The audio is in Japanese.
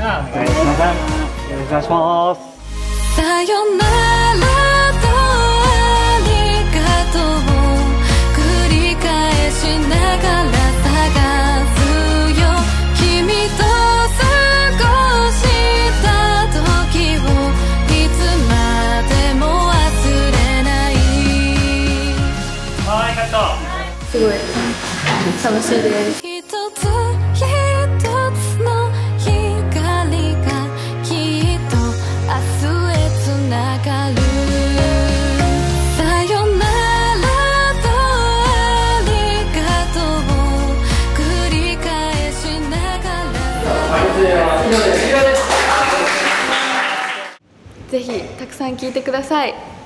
あお願いしますよろしくお願いします。さよならとありがとう繰り返しながら探すよ君と過ごした時をいつまでも忘れないはいカットすごい楽しいですぜひたくさん聞いてください。